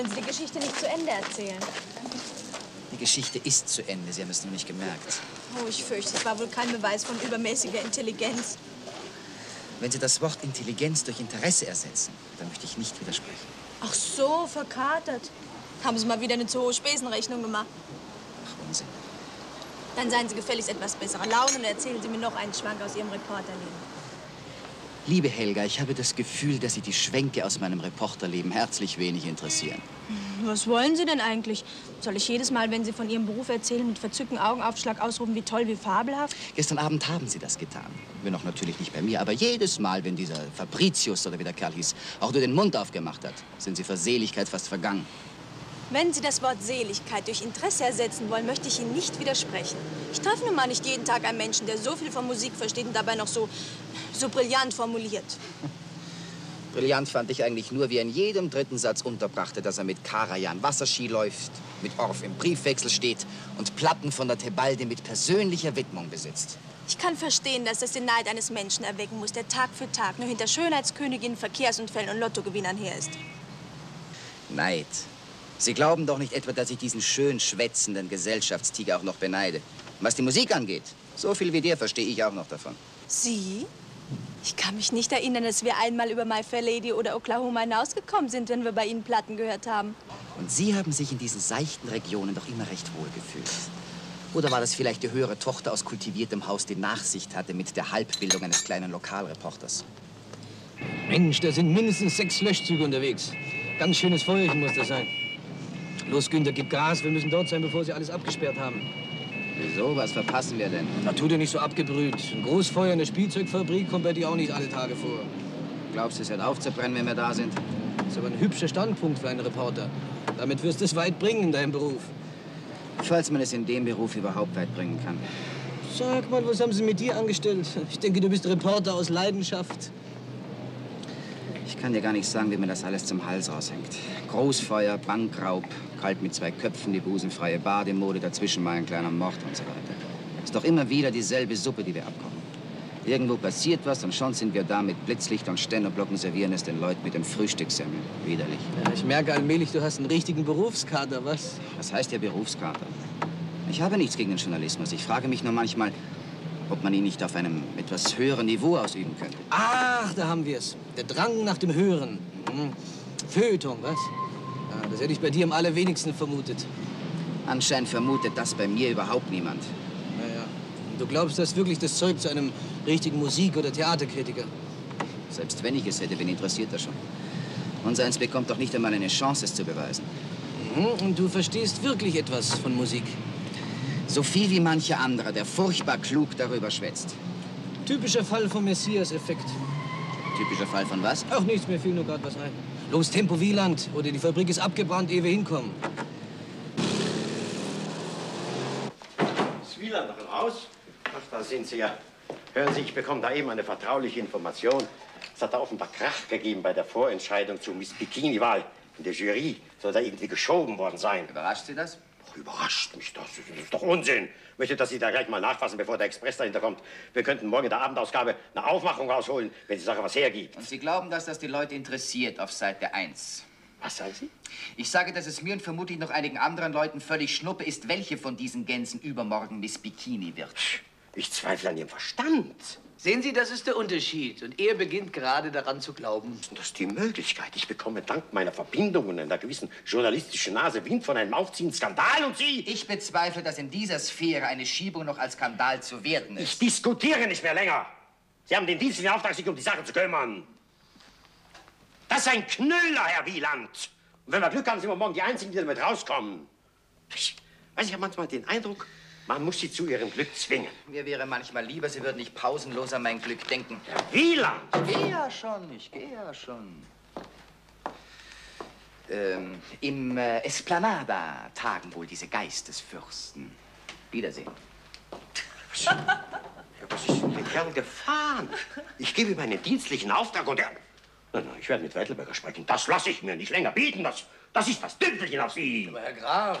wollen Sie die Geschichte nicht zu Ende erzählen? Die Geschichte ist zu Ende, Sie haben es nur nicht gemerkt. Oh, ich fürchte, es war wohl kein Beweis von übermäßiger Intelligenz. Wenn Sie das Wort Intelligenz durch Interesse ersetzen, dann möchte ich nicht widersprechen. Ach so, verkatert. Haben Sie mal wieder eine zu hohe Spesenrechnung gemacht? Ach, Unsinn. Dann seien Sie gefälligst etwas besserer Laune und erzählen Sie mir noch einen Schwank aus Ihrem Reporterleben. Liebe Helga, ich habe das Gefühl, dass Sie die Schwänke aus meinem Reporterleben herzlich wenig interessieren. Was wollen Sie denn eigentlich? Soll ich jedes Mal, wenn Sie von Ihrem Beruf erzählen, mit verzückten Augenaufschlag ausrufen, wie toll, wie fabelhaft? Gestern Abend haben Sie das getan. Wenn auch natürlich nicht bei mir, aber jedes Mal, wenn dieser Fabricius oder wie der Kerl hieß, auch nur den Mund aufgemacht hat, sind Sie vor Seligkeit fast vergangen. Wenn Sie das Wort Seligkeit durch Interesse ersetzen wollen, möchte ich Ihnen nicht widersprechen. Ich treffe nun mal nicht jeden Tag einen Menschen, der so viel von Musik versteht und dabei noch so, so brillant formuliert. Brillant fand ich eigentlich nur, wie er in jedem dritten Satz unterbrachte, dass er mit Karajan Wasserski läuft, mit Orff im Briefwechsel steht und Platten von der Tebalde mit persönlicher Widmung besitzt. Ich kann verstehen, dass das den Neid eines Menschen erwecken muss, der Tag für Tag nur hinter Schönheitsköniginnen, Verkehrsunfällen und Lottogewinnern her ist. Neid. Sie glauben doch nicht etwa, dass ich diesen schön schwätzenden Gesellschaftstiger auch noch beneide. Was die Musik angeht, so viel wie der verstehe ich auch noch davon. Sie? Ich kann mich nicht erinnern, dass wir einmal über My Fair Lady oder Oklahoma hinausgekommen sind, wenn wir bei Ihnen Platten gehört haben. Und Sie haben sich in diesen seichten Regionen doch immer recht wohl gefühlt. Oder war das vielleicht die höhere Tochter aus kultiviertem Haus, die Nachsicht hatte mit der Halbbildung eines kleinen Lokalreporters? Mensch, da sind mindestens sechs Löschzüge unterwegs. Ganz schönes Feuerchen muss das sein. Los, Günther, gib Gas. Wir müssen dort sein, bevor sie alles abgesperrt haben. Wieso? Was verpassen wir denn? Na, tu dir nicht so abgebrüht. Ein Großfeuer in der Spielzeugfabrik kommt bei dir auch nicht alle Tage vor. Glaubst du, es wird aufzubrennen, wenn wir da sind? Das ist aber ein hübscher Standpunkt für einen Reporter. Damit wirst du es weit bringen in deinem Beruf. Falls man es in dem Beruf überhaupt weit bringen kann. Sag mal, was haben sie mit dir angestellt? Ich denke, du bist Reporter aus Leidenschaft. Ich kann dir gar nicht sagen, wie mir das alles zum Hals raushängt. Großfeuer, Bankraub, kalt mit zwei Köpfen, die busenfreie Bademode, dazwischen mal ein kleiner Mord und so weiter. Ist doch immer wieder dieselbe Suppe, die wir abkochen. Irgendwo passiert was und schon sind wir da mit Blitzlicht und Ständerblocken servieren es den Leuten mit den Frühstückssemmeln. Widerlich. Ja, ich merke allmählich, du hast einen richtigen Berufskater, was? Was heißt der Berufskater? Ich habe nichts gegen den Journalismus. Ich frage mich nur manchmal, ob man ihn nicht auf einem etwas höheren Niveau ausüben könnte. Ach, da haben wir es. Der Drang nach dem Höheren. Mhm. Feuilleton, was? Ja, das hätte ich bei dir am allerwenigsten vermutet. Anscheinend vermutet das bei mir überhaupt niemand. Naja. Und du glaubst, das ist wirklich das Zeug zu einem richtigen Musik- oder Theaterkritiker? Selbst wenn ich es hätte, wen interessiert das schon? Unser eins bekommt doch nicht einmal eine Chance, es zu beweisen. Mhm. Und du verstehst wirklich etwas von Musik. So viel wie mancher anderer, der furchtbar klug darüber schwätzt. Typischer Fall vom Messias-Effekt. Typischer Fall von was? Ach, nichts, mir fiel nur gerade was ein. Los, Tempo Wieland, oder die Fabrik ist abgebrannt, ehe wir hinkommen. Ist Wieland noch im Haus? Ach, da sind Sie ja. Hören Sie, ich bekomme da eben eine vertrauliche Information. Es hat da offenbar Krach gegeben bei der Vorentscheidung zur Miss Bikini-Wahl. In der Jury soll da irgendwie geschoben worden sein. Überrascht Sie das? Ach, überrascht mich das. Das ist doch Unsinn. Ich möchte, dass Sie da gleich mal nachfassen, bevor der Express dahinter kommt. Wir könnten morgen in der Abendausgabe eine Aufmachung rausholen, wenn die Sache was hergibt. Und Sie glauben, dass das die Leute interessiert auf Seite 1? Was sagen Sie? Ich sage, dass es mir und vermutlich noch einigen anderen Leuten völlig schnuppe ist, welche von diesen Gänsen übermorgen Miss Bikini wird. Ich zweifle an Ihrem Verstand. Sehen Sie, das ist der Unterschied. Und er beginnt gerade daran zu glauben. Das ist die Möglichkeit. Ich bekomme dank meiner Verbindung und einer gewissen journalistischen Nase Wind von einem aufziehenden Skandal und Sie... Ich bezweifle, dass in dieser Sphäre eine Schiebung noch als Skandal zu werten ist. Ich diskutiere nicht mehr länger. Sie haben den dienstlichen Auftrag, sich um die Sache zu kümmern. Das ist ein Knüller, Herr Wieland. Und wenn wir Glück haben, sind wir morgen die Einzigen, die damit rauskommen. Ich, weiß, ich habe manchmal den Eindruck, man muss sie zu ihrem Glück zwingen. Mir wäre manchmal lieber, Sie würden nicht pausenlos an mein Glück denken. Herr Wieland! Ich gehe ja schon, ich gehe ja schon. Ähm, Im äh, Esplanada tagen wohl diese Geistesfürsten. Wiedersehen. Ja, was ist denn der Kerl gefahren? Ich gebe ihm einen dienstlichen Auftrag und er... Nein, nein, ich werde mit Weidelberger sprechen. Das lasse ich mir nicht länger bieten. Das, das ist das Dümpelchen auf Sie. Aber Herr Graf,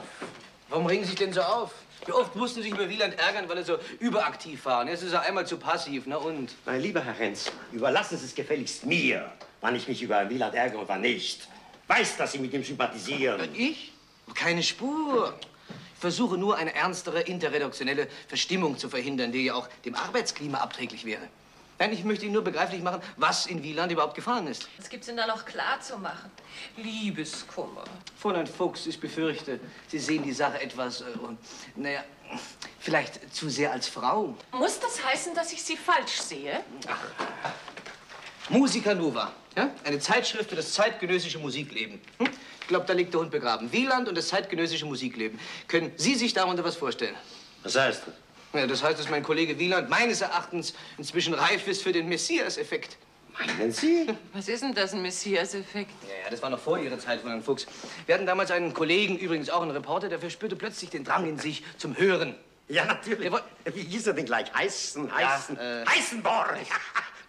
warum regen Sie sich denn so auf? Wie oft mussten Sie sich über Wieland ärgern, weil er so überaktiv war? Und jetzt ist er einmal zu passiv, na und? Mein lieber Herr Renz, überlassen Sie es gefälligst mir, wann ich mich über Wieland ärgere und wann nicht. weiß, dass Sie mit ihm sympathisieren. Ich? Keine Spur. Ich versuche nur, eine ernstere interredaktionelle Verstimmung zu verhindern, die ja auch dem Arbeitsklima abträglich wäre. Nein, ich möchte Ihnen nur begreiflich machen, was in Wieland überhaupt gefahren ist. Was gibt's denn da noch klar zu machen? Liebeskummer. Fräulein Fuchs, ich befürchte, Sie sehen die Sache etwas, äh, naja, vielleicht zu sehr als Frau. Muss das heißen, dass ich Sie falsch sehe? Musica Nova, ja? eine Zeitschrift für das zeitgenössische Musikleben. Hm? Ich glaube, da liegt der Hund begraben. Wieland und das zeitgenössische Musikleben. Können Sie sich darunter was vorstellen? Was heißt das? Ja, das heißt, dass mein Kollege Wieland meines Erachtens inzwischen reif ist für den Messias-Effekt. Meinen Sie? Was ist denn das, ein Messias-Effekt? Ja, ja, das war noch vor Ihrer Zeit, Fräulein Fuchs. Wir hatten damals einen Kollegen, übrigens auch einen Reporter, der verspürte plötzlich den Drang in sich zum Hören. Ja, natürlich. Wie hieß er denn gleich? Heißen, Heißen, äh, Heißenborn.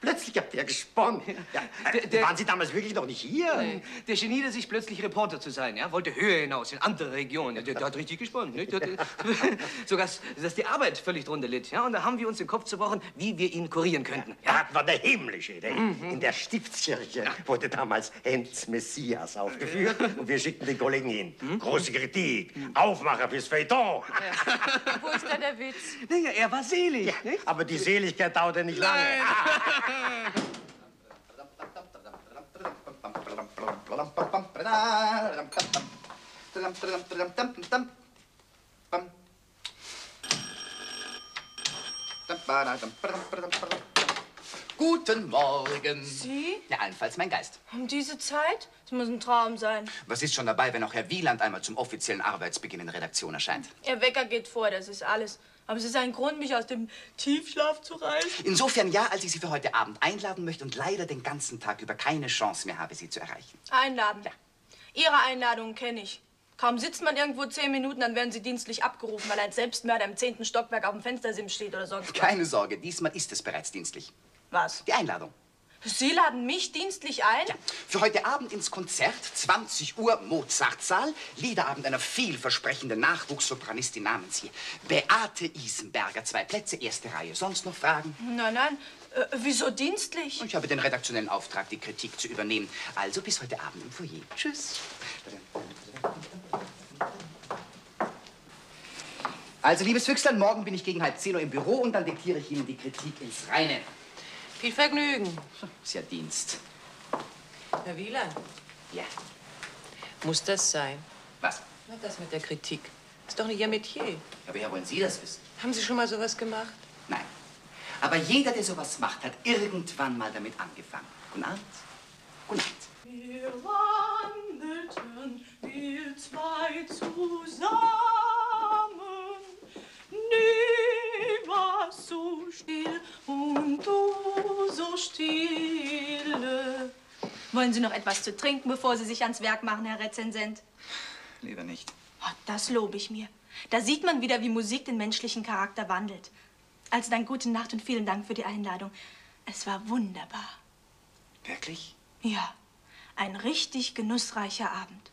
Plötzlich hat der gesponnen. Ja, äh, Der- der- waren Sie damals wirklich noch nicht hier? Der genierte sich plötzlich Reporter zu sein, ja? wollte höher hinaus in andere Regionen. Der, der hat richtig gesponnen. Der, hat- sogar, dass die Arbeit völlig drunter litt. Ja? Und da haben wir uns den Kopf zerbrochen, wie wir ihn kurieren könnten. Ja, das war der himmlische. Der, In der Stiftskirche wurde damals Enz Messias aufgeführt und wir schickten den Kollegen hin. Große Kritik, Aufmacher fürs Feuilleton. Wo ist da der Witz? Naja, er war selig. Ja, nicht? aber die Seligkeit dauerte nicht lange. Guten Morgen. Sie? Ja, allenfalls mein Geist. Um diese Zeit? Das muss ein Traum sein. Was ist schon dabei, wenn auch Herr Wieland einmal zum offiziellen Arbeitsbeginn in der Redaktion erscheint? Ihr Wecker geht vor, das ist alles. Aber es ist ein Grund, mich aus dem Tiefschlaf zu reißen. Insofern ja, als ich Sie für heute Abend einladen möchte und leider den ganzen Tag über keine Chance mehr habe, Sie zu erreichen. Einladen. Ihre Einladungen kenne ich. Kaum sitzt man irgendwo zehn Minuten, dann werden Sie dienstlich abgerufen, weil ein Selbstmörder im zehnten Stockwerk auf dem Fenstersims steht oder sonst was. Keine Sorge, diesmal ist es bereits dienstlich. Was? Die Einladung. Sie laden mich dienstlich ein? Ja, für heute Abend ins Konzert, 20 Uhr, Mozartsaal, Liederabend einer vielversprechenden Nachwuchssopranistin namens hier. Beate Isenberger, zwei Plätze, erste Reihe. Sonst noch Fragen? Nein, nein. Äh, wieso dienstlich? Ich habe den redaktionellen Auftrag, die Kritik zu übernehmen. Also bis heute Abend im Foyer. Tschüss. Also, liebes Füchslein, morgen bin ich gegen halb zehn Uhr im Büro und dann diktiere ich Ihnen die Kritik ins Reine. Viel Vergnügen. Ist ja Dienst. Herr Wieland, Ja. muss das sein? Was? Na, das mit der Kritik. Ist doch nicht Ihr Metier. Ja, woher wollen Sie das wissen? Haben Sie schon mal sowas gemacht? Nein. Aber jeder, der sowas macht, hat irgendwann mal damit angefangen. Guten Abend. Guten Abend. Wir wandelten, wir zwei zusammen. Nie war so still und du so stille. Wollen Sie noch etwas zu trinken, bevor Sie sich ans Werk machen, Herr Rezensent? Lieber nicht. Oh, das lobe ich mir. Da sieht man wieder, wie Musik den menschlichen Charakter wandelt. Also dann gute Nacht und vielen Dank für die Einladung. Es war wunderbar. Wirklich? Ja, ein richtig genussreicher Abend.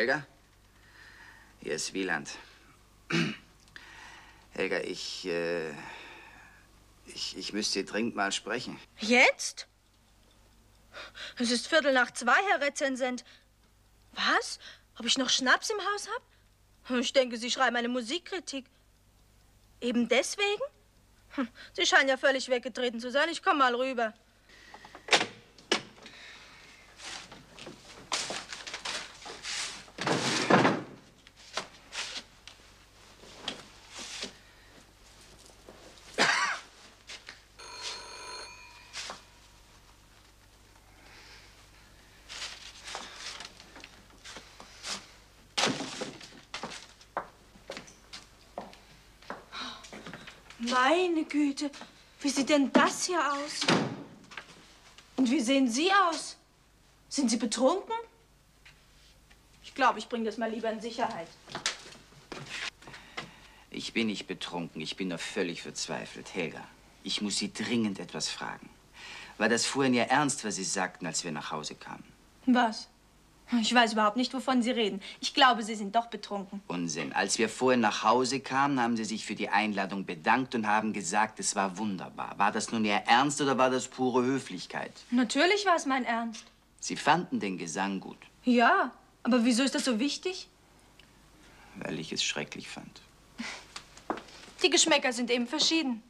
Helga. Hier ist Wieland. Helga, ich, äh, ich, ich müsste dringend mal sprechen. Jetzt? Es ist Viertel nach zwei, Herr Rezensent. Was? Ob ich noch Schnaps im Haus habe? Ich denke, Sie schreiben eine Musikkritik. Eben deswegen? Hm, Sie scheinen ja völlig weggetreten zu sein. Ich komme mal rüber. Meine Güte, wie sieht denn das hier aus? Und wie sehen Sie aus? Sind Sie betrunken? Ich glaube, ich bringe das mal lieber in Sicherheit. Ich bin nicht betrunken, ich bin nur völlig verzweifelt. Helga, ich muss Sie dringend etwas fragen. War das vorhin Ihr Ernst, was Sie sagten, als wir nach Hause kamen? Was? Ich weiß überhaupt nicht, wovon Sie reden. Ich glaube, Sie sind doch betrunken. Unsinn. Als wir vorhin nach Hause kamen, haben Sie sich für die Einladung bedankt und haben gesagt, es war wunderbar. War das nun Ihr Ernst oder war das pure Höflichkeit? Natürlich war es mein Ernst. Sie fanden den Gesang gut, Ja, aber wieso ist das so wichtig? weil ich es schrecklich fand. Die Geschmäcker sind eben verschieden.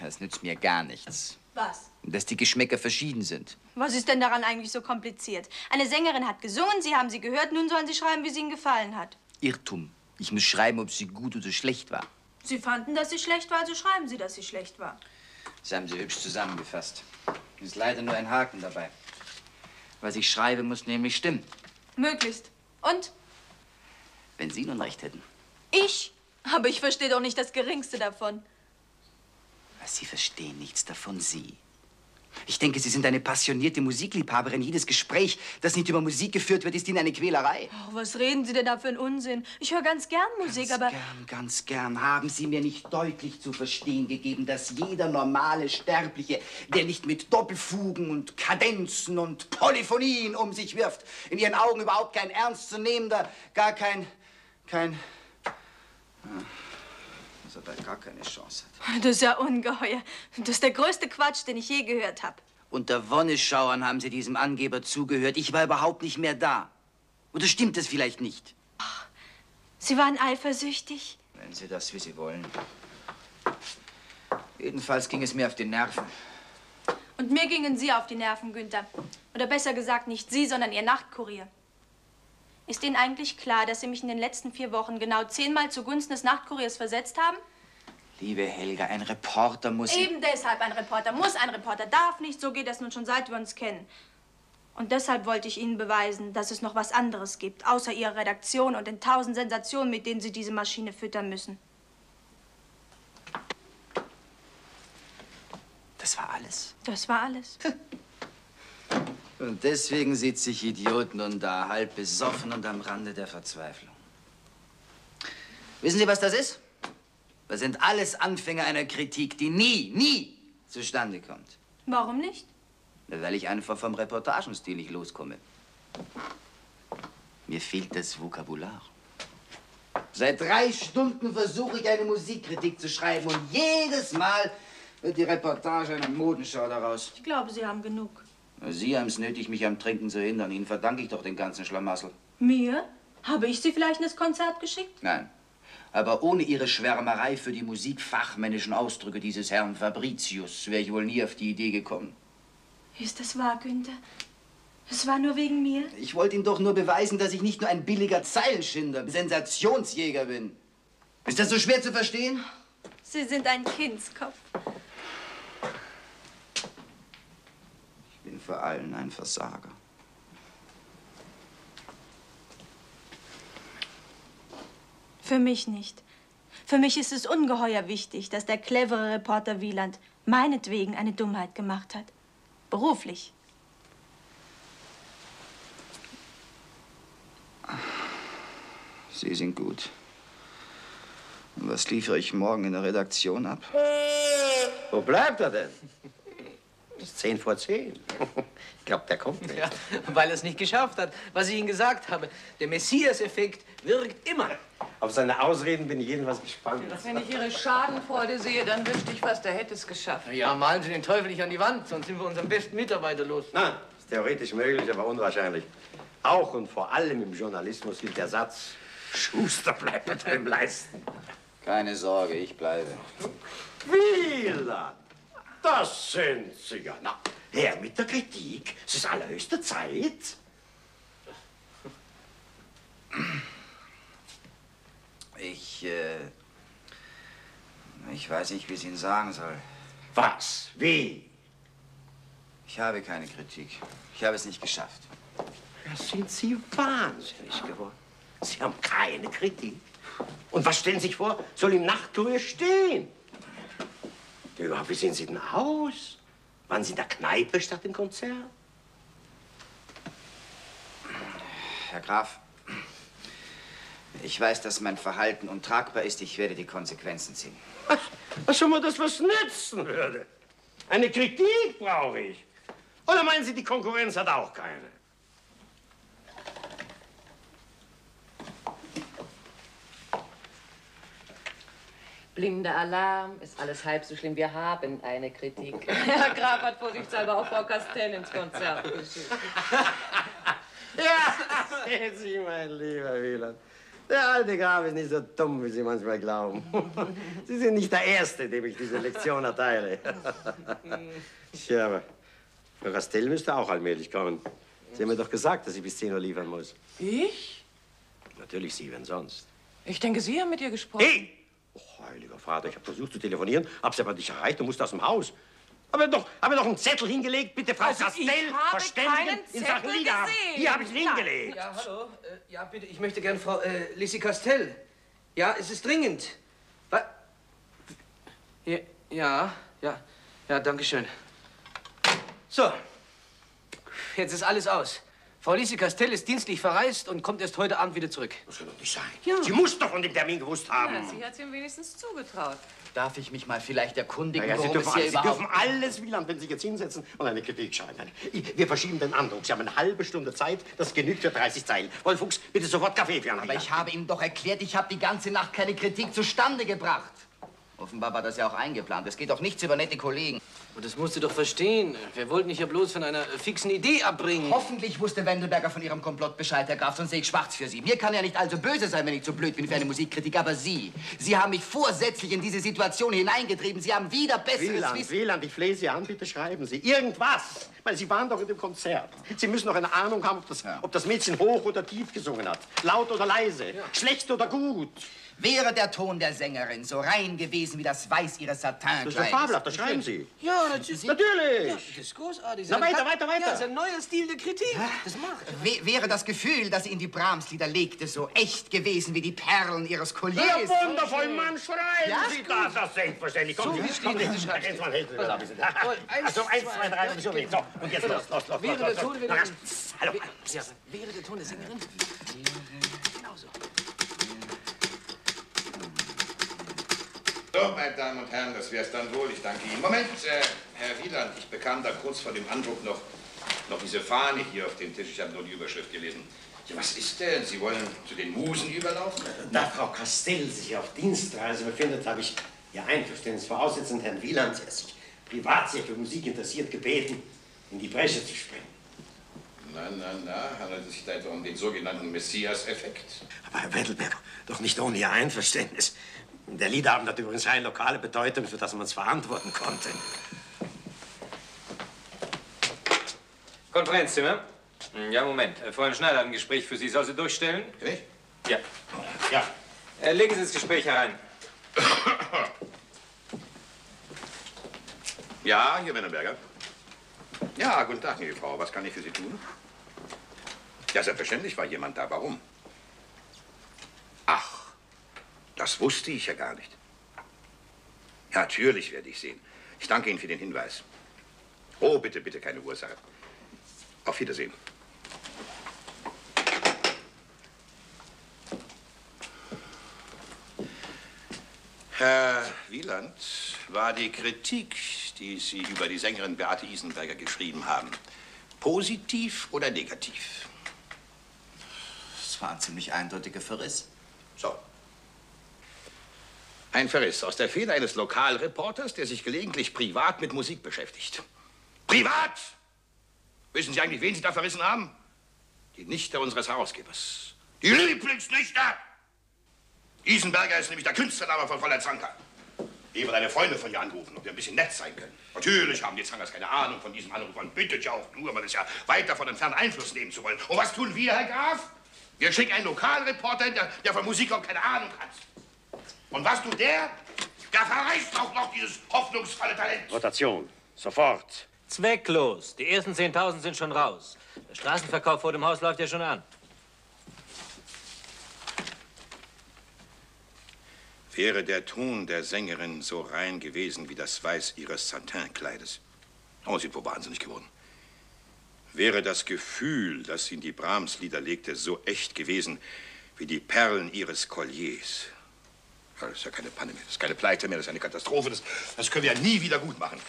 Das nützt mir gar nichts. Was? Dass die Geschmäcker verschieden sind. Was ist denn daran eigentlich so kompliziert? Eine Sängerin hat gesungen, Sie haben sie gehört, nun sollen Sie schreiben, wie sie Ihnen gefallen hat. Irrtum. Ich muss schreiben, ob sie gut oder schlecht war. Sie fanden, dass sie schlecht war, also schreiben Sie, dass sie schlecht war. Das haben Sie hübsch zusammengefasst. Ist leider nur ein Haken dabei. Was ich schreibe, muss nämlich stimmen. Möglichst. Und? Wenn Sie nun recht hätten. Ich? Aber ich verstehe doch nicht das Geringste davon. Sie verstehen nichts davon, Sie. Ich denke, Sie sind eine passionierte Musikliebhaberin. Jedes Gespräch, das nicht über Musik geführt wird, ist Ihnen eine Quälerei. Oh, was reden Sie denn da für einen Unsinn? Ich höre ganz gern Musik, Ganz aber... gern, ganz gern haben Sie mir nicht deutlich zu verstehen gegeben, dass jeder normale Sterbliche, der nicht mit Doppelfugen und Kadenzen und Polyphonien um sich wirft, in Ihren Augen überhaupt kein ernstzunehmender, gar kein, kein, Ah, er da gar keine Chance hat. Das ist ja ungeheuer. Das ist der größte Quatsch, den ich je gehört habe. Unter Wonneschauern haben Sie diesem Angeber zugehört. Ich war überhaupt nicht mehr da. Oder stimmt es vielleicht nicht? Sie waren eifersüchtig? Wenn Sie das, wie Sie wollen. Jedenfalls ging es mir auf die Nerven. Und mir gingen Sie auf die Nerven, Günther. Oder besser gesagt, nicht Sie, sondern Ihr Nachtkurier. Ist Ihnen eigentlich klar, dass Sie mich in den letzten vier Wochen genau zehnmal zugunsten des Nachtkuriers versetzt haben? Liebe Helga, ein Reporter muss... Eben deshalb ein Reporter muss, ein Reporter darf nicht. So geht das nun schon seit wir uns kennen. Und deshalb wollte ich Ihnen beweisen, dass es noch was anderes gibt, außer Ihrer Redaktion und den tausend Sensationen, mit denen Sie diese Maschine füttern müssen. Das war alles. Das war alles. Und deswegen sieht sich Idiot nun da, halb besoffen und am Rande der Verzweiflung. Wissen Sie, was das ist? Das sind alles Anfänger einer Kritik, die nie, nie zustande kommt. Warum nicht? Weil ich einfach vom Reportagenstil nicht loskomme. Mir fehlt das Vokabular. Seit drei Stunden versuche ich, eine Musikkritik zu schreiben und jedes Mal wird die Reportage einer Modenschau daraus. Ich glaube, Sie haben genug. Sie haben es nötig, mich am Trinken zu hindern. Ihnen verdanke ich doch den ganzen Schlamassel. Mir? Habe ich Sie vielleicht in das Konzert geschickt? Nein. Aber ohne Ihre Schwärmerei für die musikfachmännischen Ausdrücke dieses Herrn Fabricius wäre ich wohl nie auf die Idee gekommen. Ist das wahr, Günther? Es war nur wegen mir? Ich wollte Ihnen doch nur beweisen, dass ich nicht nur ein billiger Zeilenschinder, Sensationsjäger bin. Ist das so schwer zu verstehen? Sie sind ein Kindskopf. Ich bin für allen ein Versager. Für mich nicht. Für mich ist es ungeheuer wichtig, dass der clevere Reporter Wieland meinetwegen eine Dummheit gemacht hat. Beruflich. Sie sind gut. Und was liefere ich morgen in der Redaktion ab? Wo bleibt er denn? Ist zehn vor zehn. Ich glaube, der kommt nicht. Ja, weil er es nicht geschafft hat, was ich Ihnen gesagt habe. Der Messias-Effekt wirkt immer. Auf seine Ausreden bin ich jedenfalls gespannt. Wenn ich Ihre Schadenfreude sehe, dann wünschte ich fast, er hätte es geschafft. Ja, malen Sie den Teufel nicht an die Wand, sonst sind wir unseren besten Mitarbeiter los. Na, ist theoretisch möglich, aber unwahrscheinlich. Auch und vor allem im Journalismus gilt der Satz, Schuster bleibt unter dem Leisten. Keine Sorge, ich bleibe. Wieland, das sind Sie ja. Na, her mit der Kritik. Es ist allerhöchste Zeit. Ich, äh, ich weiß nicht, wie ich es Ihnen sagen soll. Was? Wie? Ich habe keine Kritik. Ich habe es nicht geschafft. Ja, sind Sie wahnsinnig geworden? Sie haben keine Kritik. Und was stellen Sie sich vor, soll im Nachtruhe stehen? Ja, wie sehen Sie denn aus? Waren Sie in der Kneipe statt im Konzert? Herr Graf, ich weiß, dass mein Verhalten untragbar ist. Ich werde die Konsequenzen ziehen. Was, was soll mir das was nützen würde? Eine Kritik brauche ich. Oder meinen Sie, die Konkurrenz hat auch keine? Blinder Alarm, ist alles halb so schlimm. Wir haben eine Kritik. Herr Graf hat vorsichtshalber auch Frau Castell ins Konzert geschickt. Ja, sehen Sie, mein lieber Wieland. Der alte Graf ist nicht so dumm, wie Sie manchmal glauben. Sie sind nicht der Erste, dem ich diese Lektion erteile. Tja, aber Frau Castell müsste auch allmählich kommen. Sie haben mir doch gesagt, dass sie bis 10 Uhr liefern muss. Ich? Natürlich Sie, wenn sonst. Ich denke, Sie haben mit ihr gesprochen. Hey! Oh, heiliger Vater, ich habe versucht zu telefonieren, hab's aber nicht erreicht und musste aus dem Haus. Aber doch, habe doch einen Zettel hingelegt, bitte Frau Also, ich Castell habe verständigen in Sachen gesehen. Hier habe ich ihn hingelegt. Ja, hallo. Äh, ja, bitte, ich möchte gern Frau äh, Lissy Castell. Ja, es ist dringend. Was? Ja, ja, ja, ja, danke schön. So, jetzt ist alles aus. Frau Lissy Castell ist dienstlich verreist und kommt erst heute Abend wieder zurück. Das kann doch nicht sein. Sie muss doch von dem Termin gewusst haben. Ja, sie hat es ihm wenigstens zugetraut. Darf ich mich mal vielleicht erkundigen, Ja, ja, Sie, worum dürfen es hier alles, Sie dürfen alles, Wieland, wenn Sie jetzt hinsetzen und eine Kritik schreiben. Wir verschieben den Andruck. Sie haben eine halbe Stunde Zeit. Das genügt für 30 Zeilen. Wolf Fuchs, bitte sofort Kaffee für Anna. Aber ich habe ihm doch erklärt, ich habe die ganze Nacht keine Kritik zustande gebracht. Offenbar war das ja auch eingeplant. Es geht doch nichts über nette Kollegen. Und das musst du doch verstehen. Wir wollten dich ja bloß von einer fixen Idee abbringen. Hoffentlich wusste Wendelberger von Ihrem Komplott Bescheid, Herr Graf, sonst sehe ich schwarz für Sie. Mir kann ja nicht allzu böse sein, wenn ich zu blöd bin für eine Musikkritik, aber Sie, Sie haben mich vorsätzlich in diese Situation hineingetrieben. Sie haben wieder besseres Wieland, Wissen... Wieland, ich flehe Sie an, bitte schreiben Sie. Irgendwas. Ich meine, Sie waren doch in dem Konzert. Sie müssen doch eine Ahnung haben, ob das, ob das Mädchen hoch oder tief gesungen hat. Laut oder leise. Schlecht oder gut. Wäre der Ton der Sängerin so rein gewesen wie das Weiß Ihres Das ist doch fabelhaft, das schreiben Sie. Ja, natürlich. Natürlich. Das ist großartig. Na, Das ist weiter, weiter, weiter. Ja, das ist ein neuer Stil der Kritik. Das macht. W wäre das Gefühl, das sie in die Brahms-Lieder legte, so echt gewesen wie die Perlen Ihres Ja, Colliers. wundervoll, Mann, schreiben Ja, Sie ist das. Das ist selbstverständlich. Kommen So, Sie, wie steht? Sie. Herr Grenzmann, helfen Sie mir da ein bisschen. eins, Also, eins, zwei, drei, und so und jetzt los, los, los, Wäre los, der los, Ton los. der Na, Hallo. Ja, wäre der Ton der Sängerin? So, meine Damen und Herren, das wär's dann wohl. Ich danke Ihnen. Moment, äh, Herr Wieland, ich bekam da kurz vor dem Andruck noch, noch diese Fahne hier auf dem Tisch. Ich habe nur die Überschrift gelesen. Ja, was ist denn? Sie wollen zu den Musen überlaufen? Da Frau Castell sich auf Dienstreise befindet, habe ich Ihr Einverständnis voraussetzend Herrn Wieland, der sich privat sehr für Musik interessiert, gebeten, in die Bresche zu springen. Na, na, na, handelt es sich da etwa um den sogenannten Messias-Effekt? Aber Herr Wettelberg, doch nicht ohne Ihr Einverständnis. Der Liederabend hat übrigens rein lokale Bedeutung, für das man es verantworten konnte. Konferenzzimmer? Hm, Ja, Moment. Äh, Fräulein Schneider hat ein Gespräch für Sie. Soll sie durchstellen? Ich? Ja. Ja, Äh, legen Sie ins Gespräch herein. Ja, hier Wennerberger. Ja, guten Tag, liebe Frau. Was kann ich für Sie tun? Ja, selbstverständlich war jemand da. Warum? Ach, das wusste ich ja gar nicht. Ja, natürlich werde ich sehen. Ich danke Ihnen für den Hinweis. Oh, bitte, bitte, keine Ursache. Auf Wiedersehen. Herr Wieland, war die Kritik, die Sie über die Sängerin Beate Isenberger geschrieben haben, positiv oder negativ? Das war ein ziemlich eindeutiger Verriss. So, Ein Verriss aus der Feder eines Lokalreporters, der sich gelegentlich privat mit Musik beschäftigt. Privat! Wissen Sie eigentlich, wen Sie da verrissen haben? Die Nichte unseres Herausgebers. Die Lieblingsnichte! Isenberger ist nämlich der Künstlername von Fräulein Zanker. Eben deine Freunde von ihr angerufen, ob wir ein bisschen nett sein können. Natürlich haben die Zankers keine Ahnung von diesem Anruf. Man bittet ja auch nur, man ist ja weit davon entfernt, Einfluss nehmen zu wollen. Und was tun wir, Herr Graf? Wir schicken einen Lokalreporter, der, der von Musik auch keine Ahnung hat. Und was tut der? Der verreißt auch noch dieses hoffnungsvolle Talent. Rotation. Sofort. Zwecklos. Die ersten 10.000 sind schon raus. Der Straßenverkauf vor dem Haus läuft ja schon an. Wäre der Ton der Sängerin so rein gewesen wie das Weiß ihres Satinkleides. Oh, sie ist wohl wahnsinnig geworden. Wäre das Gefühl, das sie in die Brahms-Lieder legte, so echt gewesen wie die Perlen ihres Colliers. Das ist ja keine Panne mehr, das ist keine Pleite mehr, das ist eine Katastrophe. Das, das können wir ja nie wieder gut machen.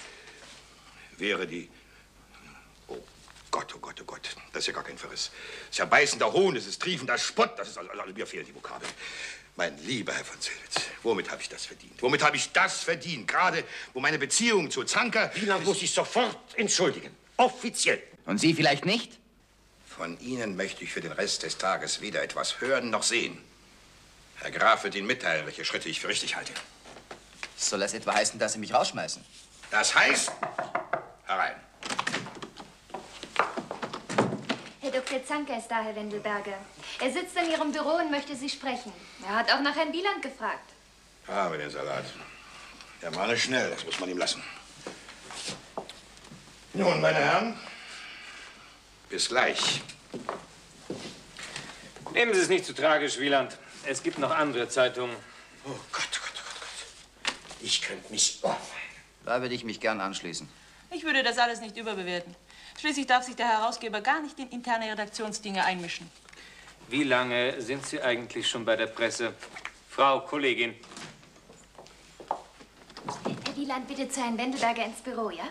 Wäre die. Oh Gott, oh Gott, oh Gott, das ist ja gar kein Verriss. Das ist ja beißender Hohn, das ist triefender Spott, das ist also, also mir fehlen die Vokabeln. Mein lieber Herr von Zillwitz, womit habe ich das verdient? Womit habe ich das verdient? Gerade wo meine Beziehung zu Zanker. Wieland muss sich sofort entschuldigen. Offiziell. Und Sie vielleicht nicht? Von Ihnen möchte ich für den Rest des Tages weder etwas hören noch sehen. Herr Graf wird Ihnen mitteilen, welche Schritte ich für richtig halte. Soll das etwa heißen, dass Sie mich rausschmeißen? Das heißt, herein. Herr Dr. Zanker ist da, Herr Wendelberger. Er sitzt in Ihrem Büro und möchte Sie sprechen. Er hat auch nach Herrn Wieland gefragt. Aber den Salat. Der Mann ist schnell, das muss man ihm lassen. Nun, meine Herren, bis gleich. Nehmen Sie es nicht zu tragisch, Wieland. Es gibt noch andere Zeitungen. Oh Gott, oh Gott, oh Gott. Ich könnte mich ohrfeigen. Da würde ich mich gern anschließen. Ich würde das alles nicht überbewerten. Schließlich darf sich der Herausgeber gar nicht in interne Redaktionsdinge einmischen. Wie lange sind Sie eigentlich schon bei der Presse? Frau Kollegin. Herr Wieland, bitte zu Herrn Wendelberger ins Büro, ja?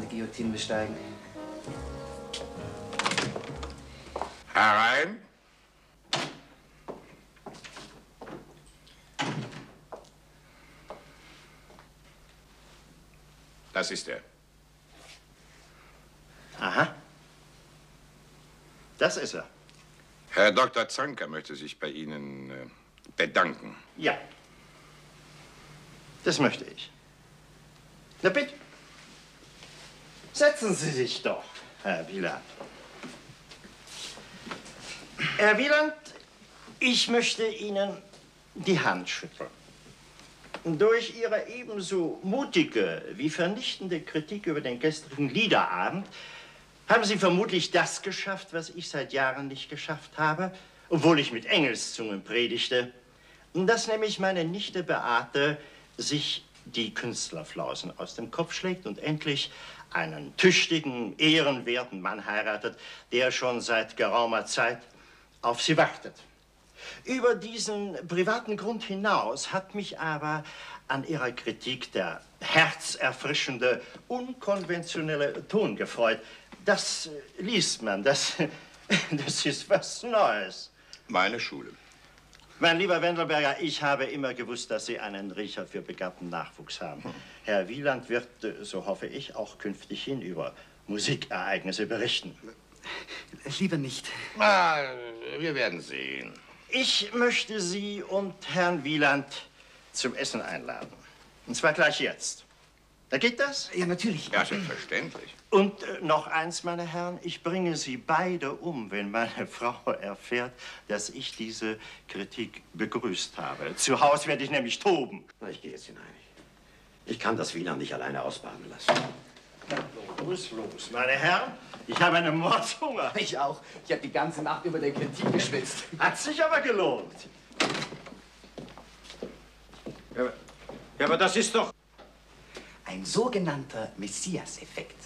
Die Guillotine besteigen? Herein. Das ist er. Aha. Das ist er. Herr Dr. Zanker möchte sich bei Ihnen äh, bedanken. Ja. Das möchte ich. Na bitte. Setzen Sie sich doch, Herr Wieland. Herr Wieland, ich möchte Ihnen die Hand schütteln. Durch Ihre ebenso mutige wie vernichtende Kritik über den gestrigen Liederabend haben Sie vermutlich das geschafft, was ich seit Jahren nicht geschafft habe, obwohl ich mit Engelszungen predigte. Dass nämlich meine Nichte Beate sich die Künstlerflausen aus dem Kopf schlägt und endlich einen tüchtigen, ehrenwerten Mann heiratet, der schon seit geraumer Zeit auf sie wartet. Über diesen privaten Grund hinaus hat mich aber an ihrer Kritik der herzerfrischende, unkonventionelle Ton gefreut. Das liest man, das, das ist was Neues. Meine Schule. Mein lieber Wendelberger, ich habe immer gewusst, dass Sie einen Riecher für begabten Nachwuchs haben. Herr Wieland wird, äh, so hoffe ich, auch künftig hin über Musikereignisse berichten. Lieber nicht. Ah, wir werden sehen. Ich möchte Sie und Herrn Wieland zum Essen einladen. Und zwar gleich jetzt. Da geht das? Ja, natürlich. Ja, selbstverständlich. Und äh, noch eins, meine Herren, ich bringe Sie beide um, wenn meine Frau erfährt, dass ich diese Kritik begrüßt habe. Zu Hause werde ich nämlich toben. Na, ich gehe jetzt hinein. Ich kann das Wieland nicht alleine ausbaden lassen. Los, los, meine Herren. Ich habe einen Mordshunger. Ich auch. Ich habe die ganze Nacht über der Kritik geschwitzt. Hat sich aber gelohnt. Ja, aber das ist doch... Ein sogenannter Messias-Effekt.